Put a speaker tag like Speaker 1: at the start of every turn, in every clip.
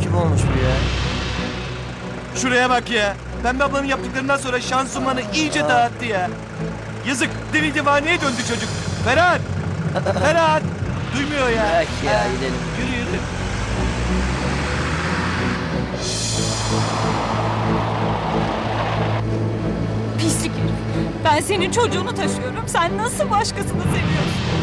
Speaker 1: Gibi olmuş bu ya.
Speaker 2: şuraya bak ya. Pembe ablanın yaptıklarından sonra şansumanı iyice dağıttı ya. Yazık, deli divaneye döndü çocuk. Ferhat! Ferhat! Duymuyor ya.
Speaker 1: Bırak ya gidelim.
Speaker 2: Yürü yürü.
Speaker 3: Pislik herif. Ben senin çocuğunu taşıyorum. Sen nasıl başkasını seviyorsun?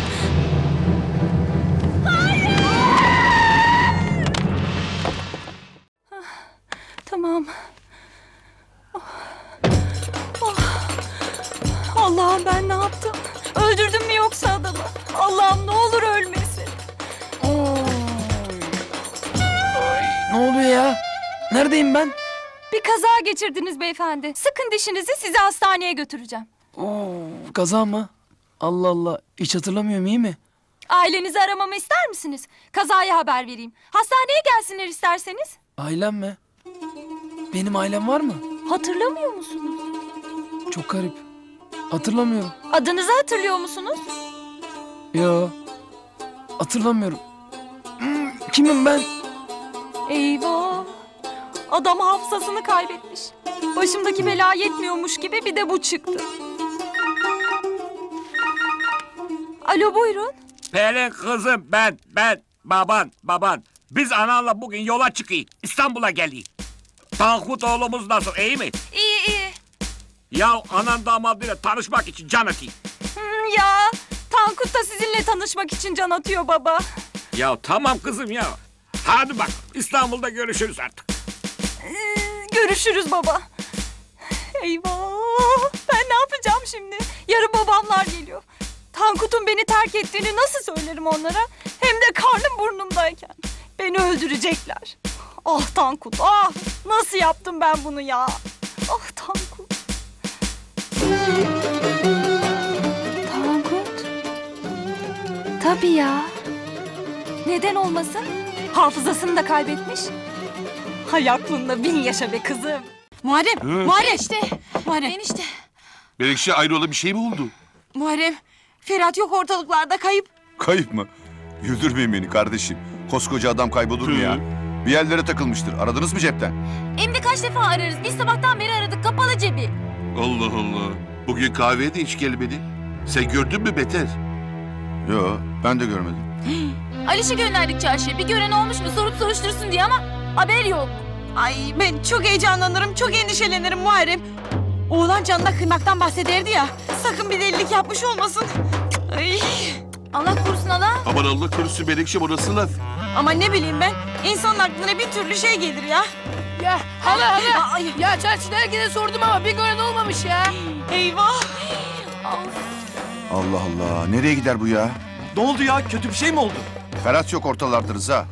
Speaker 3: Geçirdiniz beyefendi. Sıkın dişinizi sizi hastaneye götüreceğim.
Speaker 4: Oo, kaza mı? Allah Allah. Hiç hatırlamıyorum iyi mi?
Speaker 3: Ailenizi aramamı ister misiniz? Kazaya haber vereyim. Hastaneye gelsinler isterseniz.
Speaker 4: Ailem mi? Benim ailem var mı?
Speaker 3: Hatırlamıyor musunuz?
Speaker 4: Çok garip. Hatırlamıyorum.
Speaker 3: Adınızı hatırlıyor musunuz?
Speaker 4: Yo. Hatırlamıyorum. Hmm, kimim ben?
Speaker 3: Eyvah. Adam hafızasını kaybetmiş. Başımdaki bela yetmiyormuş gibi bir de bu çıktı. Alo buyurun.
Speaker 5: Pelin kızım ben, ben, baban, baban. Biz ananla bugün yola çıkıyız. İstanbul'a geliyor. Tankut oğlumuz nasıl, iyi mi?
Speaker 3: İyi iyi.
Speaker 5: Ya anan damadıyla tanışmak için can atayım.
Speaker 3: Hmm, ya Tankut da sizinle tanışmak için can atıyor baba.
Speaker 5: Ya tamam kızım ya. Hadi bak İstanbul'da görüşürüz artık.
Speaker 3: Görüşürüz baba. Eyvah. Ben ne yapacağım şimdi? Yarın babamlar geliyor. Tankut'un beni terk ettiğini nasıl söylerim onlara? Hem de karnım burnumdayken. Beni öldürecekler. Ah Tankut ah. Nasıl yaptım ben bunu ya? Ah Tankut. Tankut. Tabii ya. Neden olmasın? Hafızasını da kaybetmiş. Hay aklında bin yaşa be kızım.
Speaker 6: Muharrem, Muharrem. Enişte. Muharrem.
Speaker 7: Enişte.
Speaker 8: Melekşe ayrıla bir şey mi oldu?
Speaker 6: Muharrem. Ferhat yok ortalıklarda kayıp.
Speaker 8: Kayıp mı? Güldürmeyin beni kardeşim. Koskoca adam kaybolur mu ya? Bir yerlere takılmıştır. Aradınız mı cepten?
Speaker 7: Hem de kaç defa ararız. Biz sabahtan beri aradık. Kapalı cebi.
Speaker 8: Allah Allah. Bugün kahveye de hiç gelmedi. Sen gördün mü Beter? Yo ben de görmedim.
Speaker 7: Aliş'i gönderdik çarşıya. Bir gören olmuş mu sorup soruştursun diye ama haber yok.
Speaker 6: Ay ben çok heyecanlanırım, çok endişelenirim Muharrem. Oğlan canına kıymaktan bahsederdi ya. Sakın bir delilik yapmış olmasın. Ay.
Speaker 7: Allah korusun Allah.
Speaker 8: Aman Allah korusun Melekşe o nasıl laf?
Speaker 6: Ama ne bileyim ben, insanın aklına bir türlü şey gelir ya.
Speaker 9: Ya hala hala.
Speaker 6: Ay,
Speaker 9: Ya çarşıda herkese sordum ama bir gören olmamış ya.
Speaker 6: eyvah.
Speaker 8: Allah Allah. Nereye gider bu ya?
Speaker 2: Ne oldu ya? Kötü bir şey mi oldu?
Speaker 8: Ferhat yok ortalarda Rıza.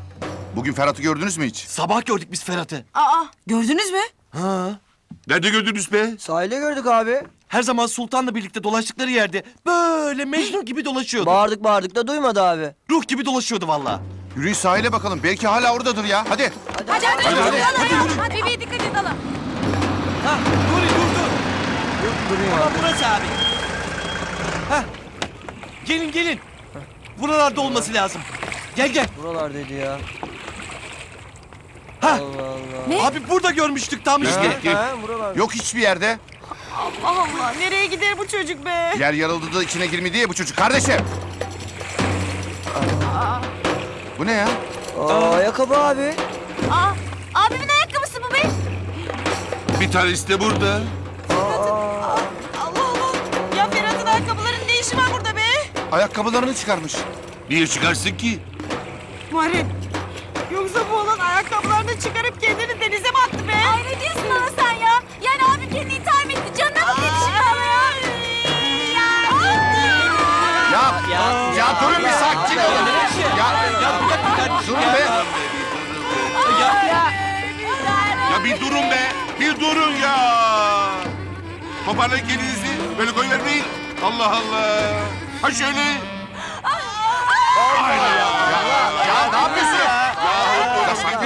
Speaker 8: Bugün Ferhat'ı gördünüz mü hiç?
Speaker 2: Sabah gördük biz Ferhat'ı.
Speaker 6: Aa, gördünüz mü?
Speaker 2: Ha.
Speaker 8: Nerede gördünüz be?
Speaker 1: Sahile gördük abi.
Speaker 2: Her zaman Sultan'la birlikte dolaştıkları yerde böyle Mecnun gibi dolaşıyordu.
Speaker 1: Bağırdık bağırdık da duymadı abi.
Speaker 2: Ruh gibi dolaşıyordu vallahi.
Speaker 8: Yürüyün sahile bakalım. Belki hala oradadır ya. Hadi.
Speaker 7: Hadi hadi.
Speaker 8: Hadi, hadi.
Speaker 7: hadi, hadi. Bebeğe dikkat et Allah.
Speaker 2: Ha, dur dur dur.
Speaker 1: Duruyor
Speaker 2: Tamam
Speaker 1: abi.
Speaker 2: burası abi. Ha. Gelin gelin. Buralarda olması lazım. Gel gel.
Speaker 1: Buralardaydı ya.
Speaker 2: Ha. Abi burada görmüştük tam işte.
Speaker 1: Ha.
Speaker 8: Yok hiçbir yerde.
Speaker 6: Allah Allah, nereye gider bu çocuk be?
Speaker 8: Yer yarıldı da içine girmedi ya bu çocuk. Kardeşim. Bu ne ya?
Speaker 1: Aa, ayakkabı abi.
Speaker 7: Aa, abimin ayakkabısı bu be.
Speaker 8: Bir tanesi de burada.
Speaker 6: Allah Allah. Ya Ferhat'ın ayakkabıların ne işi var burada be?
Speaker 8: Ayakkabılarını çıkarmış. Niye çıkarsın ki?
Speaker 6: Muharrem. Yoksa bu olan ayakkabılarını çıkarıp kendini denize mi attı be?
Speaker 7: Ay ne diyorsun ana sen ya? Yani abim kendini intihar mı etti? Canına mı şimdi ama ya?
Speaker 8: Ya, ya, ya durun bir sakin olun. Ya,
Speaker 2: Ya
Speaker 8: durun be.
Speaker 2: Ya,
Speaker 8: Ya bir durun be. Bir durun ya. Toparlayın kendinizi. Böyle koyuvermeyin. Allah Allah. Ha şöyle. Ay, ya, ya,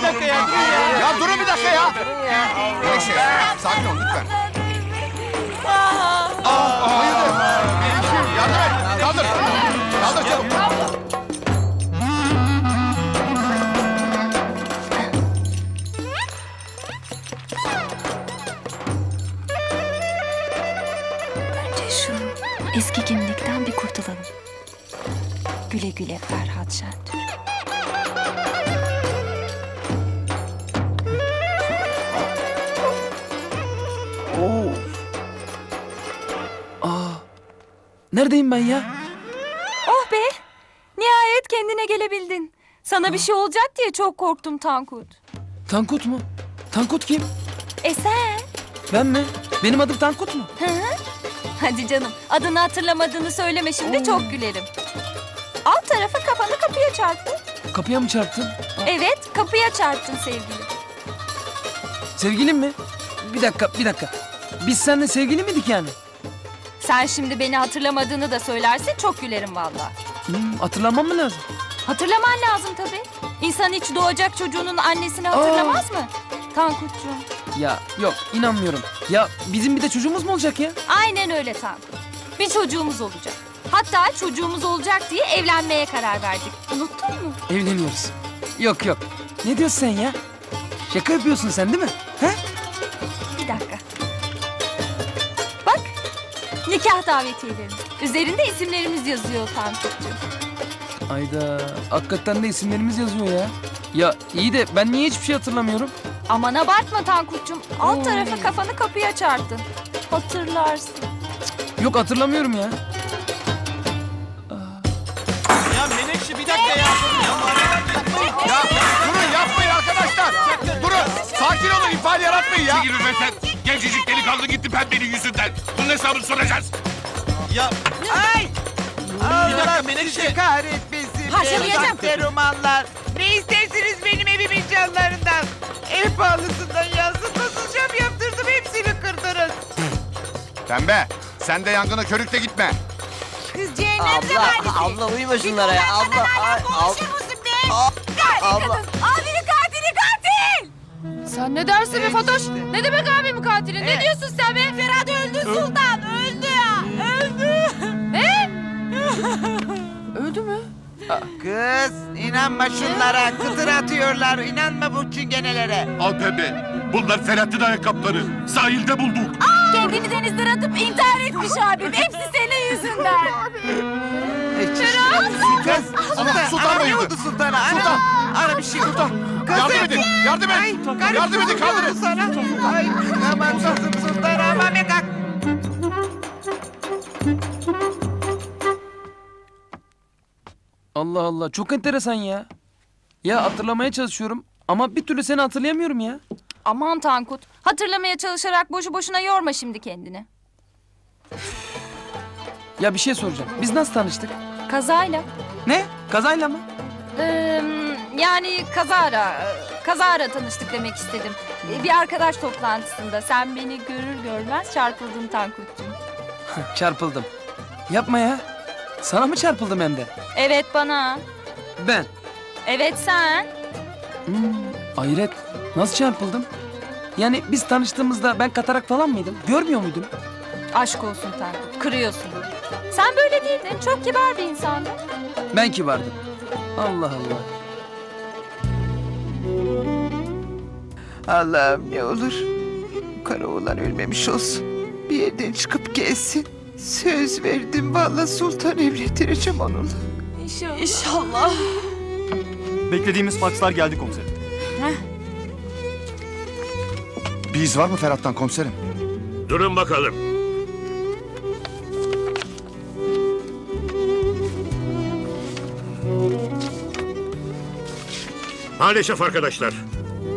Speaker 8: dakika ya durun ya. Ya durun
Speaker 2: bir dakika ya. Durun ya.
Speaker 8: Neyse sakin ol lütfen. Aa, bayıldı. Yardım et. Kaldır. Kaldır çabuk. Önce şu eski
Speaker 3: kimlikten bir kurtulalım. Güle güle Ferhat Şentürk.
Speaker 4: Neredeyim ben ya?
Speaker 3: Oh be! Nihayet kendine gelebildin. Sana bir şey olacak diye çok korktum Tankut.
Speaker 4: Tankut mu? Tankut kim?
Speaker 3: E sen?
Speaker 4: Ben mi? Benim adım Tankut mu?
Speaker 3: Hı? Hadi canım adını hatırlamadığını söyleme şimdi çok gülerim. Alt tarafı kafanı kapıya çarptın.
Speaker 4: Kapıya mı çarptın?
Speaker 3: Evet kapıya çarptın sevgilim.
Speaker 4: Sevgilim mi? Bir dakika, bir dakika. Biz seninle sevgili miydik yani?
Speaker 3: Sen şimdi beni hatırlamadığını da söylersin çok gülerim vallahi.
Speaker 4: Hmm, hatırlamam mı lazım?
Speaker 3: Hatırlaman lazım tabii. İnsan hiç doğacak çocuğunun annesini hatırlamaz mı? Tankutcuğum.
Speaker 4: Ya yok, inanmıyorum. Ya bizim bir de çocuğumuz mu olacak ya?
Speaker 3: Aynen öyle Tankut. Bir çocuğumuz olacak. Hatta çocuğumuz olacak diye evlenmeye karar verdik. Unuttun mu?
Speaker 4: Evleniyoruz. Yok yok. Ne diyorsun sen ya? Şaka yapıyorsun sen değil mi?
Speaker 3: Nikah davetiyelerimiz. Üzerinde isimlerimiz yazıyor Tankutcuğum.
Speaker 4: Ayda hakikaten de isimlerimiz yazıyor ya. Ya iyi de ben niye hiçbir şey hatırlamıyorum?
Speaker 3: Aman abartma Tankut'cum. Alt tarafı kafanı kapıya çarptın. Hatırlarsın.
Speaker 4: Yok hatırlamıyorum ya.
Speaker 2: Ya Menekşe bir dakika ya.
Speaker 8: Ya durun yapmayın arkadaşlar. Durun. Sakin olun ifade yaratmayın ya. Çekilin be sen. Gencecik delikanlı gitti pembenin yüzünden. Bunun hesabını soracağız.
Speaker 2: Ya
Speaker 10: Ay!
Speaker 2: bir dakika
Speaker 10: Allah
Speaker 2: Menekşe.
Speaker 10: sizi kahretmesin.
Speaker 3: Parçalayacağım.
Speaker 10: Sahte romanlar. Ne istersiniz benim evimin canlarından? Ev pahalısından yazsın nasıl cam yaptırdım hepsini kırdınız.
Speaker 8: Pembe sen de yangına körükle gitme.
Speaker 6: Kız cehennemde
Speaker 1: Abla, abla uyma şunlara ya. Abla, ay, ab-
Speaker 6: musun be?
Speaker 1: abla.
Speaker 6: Abinin katili katil!
Speaker 9: Sen ne dersin be Fatoş? Ne demek abimin katili? Ne diyorsun sen be?
Speaker 10: Kız inanma şunlara kıtır atıyorlar inanma bu çingenelere.
Speaker 8: Al pembe. Bunlar Ferhat'ın ayakkabıları. Sahilde bulduk.
Speaker 3: Kendini denizlere atıp intihar etmiş abim. Hepsi senin yüzünden.
Speaker 10: Kız
Speaker 8: Ama
Speaker 10: Sultan,
Speaker 8: Sultan
Speaker 10: ana ne
Speaker 8: bayıldı.
Speaker 10: oldu Sultan'a? Ana,
Speaker 8: Sultan.
Speaker 10: ana bir şey. Kızım.
Speaker 8: Yardım edin. Yardım edin. Yardım edin kaldırın.
Speaker 10: sana. Ay aman kızım Sultan aman be
Speaker 4: Allah Allah çok enteresan ya. Ya hatırlamaya çalışıyorum ama bir türlü seni hatırlayamıyorum ya.
Speaker 3: Aman Tankut. Hatırlamaya çalışarak boşu boşuna yorma şimdi kendini.
Speaker 4: Ya bir şey soracağım. Biz nasıl tanıştık?
Speaker 3: Kazayla.
Speaker 4: Ne? Kazayla mı?
Speaker 3: Ee, yani kazara, kazara tanıştık demek istedim. Bir arkadaş toplantısında sen beni görür görmez çarpıldın Tankut'cum.
Speaker 4: Çarpıldım. Yapma ya. Sana mı çarpıldım hem de?
Speaker 3: Evet bana.
Speaker 4: Ben.
Speaker 3: Evet sen.
Speaker 4: Hmm, hayret. Nasıl çarpıldım? Yani biz tanıştığımızda ben katarak falan mıydım? Görmüyor muydum?
Speaker 3: Aşk olsun Tankut. Kırıyorsun. Sen böyle değildin. Çok kibar bir insandın.
Speaker 4: Ben kibardım. Allah Allah.
Speaker 10: Allah'ım ne olur. Bu kara oğlan ölmemiş olsun. Bir yerden çıkıp gelsin. Söz verdim vallahi sultan evlendireceğim onunla.
Speaker 6: İnşallah.
Speaker 2: Beklediğimiz fakslar geldi komiserim.
Speaker 8: Bir iz var mı Ferhat'tan komiserim?
Speaker 5: Durun bakalım. Maalesef arkadaşlar.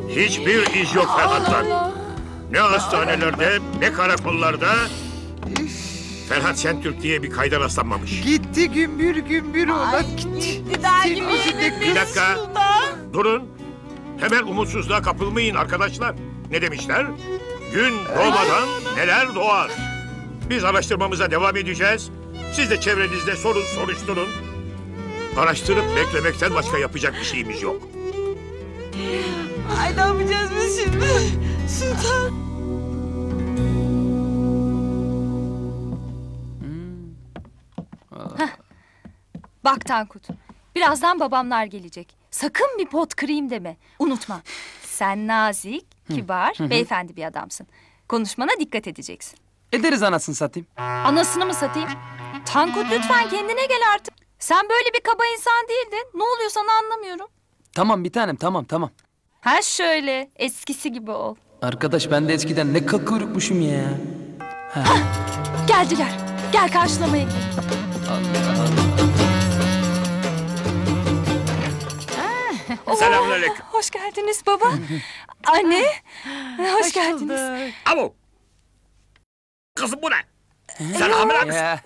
Speaker 5: Hiçbir iz yok Ferhat'tan. Ne hastanelerde ne karakollarda Ferhat Şentürk diye bir kayda rastlanmamış.
Speaker 10: Gitti gümbür gümbür oğlan gitti.
Speaker 6: Gibi yedi
Speaker 10: kız.
Speaker 5: Bir dakika. Durun. Hemen umutsuzluğa kapılmayın arkadaşlar. Ne demişler? Gün doğmadan neler doğar. Biz araştırmamıza devam edeceğiz. Siz de çevrenizde sorun soruşturun. Araştırıp beklemekten başka yapacak bir şeyimiz yok.
Speaker 6: Ay ne yapacağız biz şimdi? Sultan.
Speaker 3: Bak Tankut. Birazdan babamlar gelecek. Sakın bir pot kırayım deme. Unutma. Sen nazik, kibar, beyefendi bir adamsın. Konuşmana dikkat edeceksin.
Speaker 4: Ederiz anasını satayım.
Speaker 3: Anasını mı satayım? Tankut lütfen kendine gel artık. Sen böyle bir kaba insan değildin. Ne oluyor sana anlamıyorum.
Speaker 4: Tamam bir tanem tamam tamam.
Speaker 3: Ha şöyle eskisi gibi ol.
Speaker 4: Arkadaş ben de eskiden ne kıl kuyrukmuşum ya.
Speaker 3: Geldiler. Gel karşılamaya gel.
Speaker 5: Selamünaleyküm.
Speaker 3: Hoş geldiniz baba. Anne. Hoş, geldiniz.
Speaker 5: Alo. Kızım bu ne? Sen hamile misin?
Speaker 4: Ya.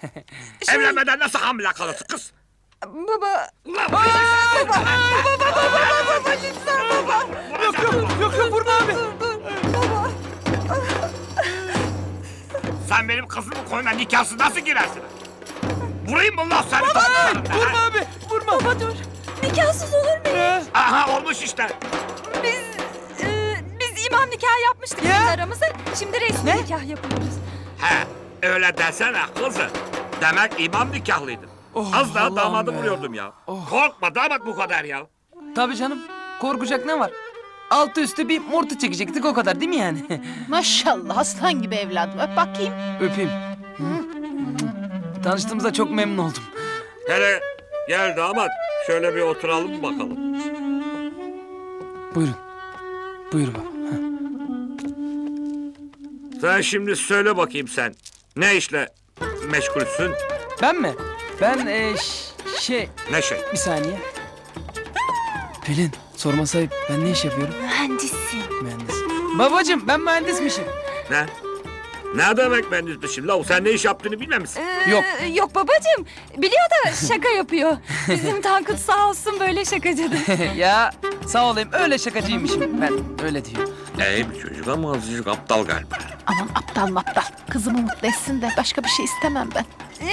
Speaker 5: Evlenmeden nasıl hamile kalırsın kız?
Speaker 3: Baba.
Speaker 5: Ulan
Speaker 2: Yok yok yok yok vurma abi.
Speaker 5: Sen benim kızımın koyuna nikahsız nasıl girersin? Vurayım mı Allah seni.
Speaker 2: Vurma abi vurma.
Speaker 3: Baba dur. Nikahsız olur mu?
Speaker 5: Aha olmuş işte.
Speaker 3: Biz e, biz imam nikahı yapmıştık
Speaker 2: Ya.
Speaker 3: kendi aramızda. Şimdi resmi nikah yapıyoruz.
Speaker 5: He öyle desene kızı. Demek imam nikahlıydın. Az daha
Speaker 4: Allah'ım
Speaker 5: damadı
Speaker 4: be.
Speaker 5: vuruyordum ya. Korkma damat bu kadar ya.
Speaker 4: Tabii canım. Korkacak ne var? Altı üstü bir mortu çekecektik o kadar değil mi yani?
Speaker 6: Maşallah aslan gibi evladım. Öp bakayım.
Speaker 4: Öpeyim. Tanıştığımıza çok memnun oldum.
Speaker 5: Hele gel damat şöyle bir oturalım bakalım.
Speaker 4: Buyurun. Buyur baba.
Speaker 5: Sen şimdi söyle bakayım sen. Ne işle meşgulsün?
Speaker 4: Ben mi? Ben e, ş- şey
Speaker 5: Ne şey?
Speaker 4: bir saniye. Pelin sorma sahip ben ne iş yapıyorum?
Speaker 3: Mühendissin.
Speaker 4: Mühendis. Babacım ben mühendismişim.
Speaker 5: Ne? Ne demek ben düzmüşüm la? Sen ne iş yaptığını bilmem misin?
Speaker 3: Ee,
Speaker 4: Yok.
Speaker 3: Yok babacığım. Biliyor da şaka yapıyor. Bizim Tankut sağ olsun böyle şakacıdır.
Speaker 4: ya sağ olayım öyle şakacıymışım ben öyle diyor.
Speaker 5: İyi bir çocuk ama azıcık aptal galiba.
Speaker 6: Aman aptal aptal. Kızımı mutlu etsin de başka bir şey istemem ben.
Speaker 3: Ee,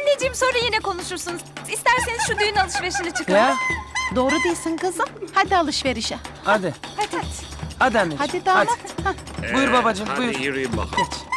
Speaker 3: anneciğim sonra yine konuşursunuz. İsterseniz şu düğün alışverişine çıkalım.
Speaker 4: Ya
Speaker 6: Doğru değilsin kızım. Hadi alışverişe.
Speaker 4: hadi
Speaker 3: Hadi hadi.
Speaker 4: hadi anneciğim.
Speaker 6: Hadi damat. Hah.
Speaker 4: Buyur babacığım
Speaker 5: Hadi
Speaker 4: buyur.
Speaker 5: yürüyün bakalım.
Speaker 4: Geç.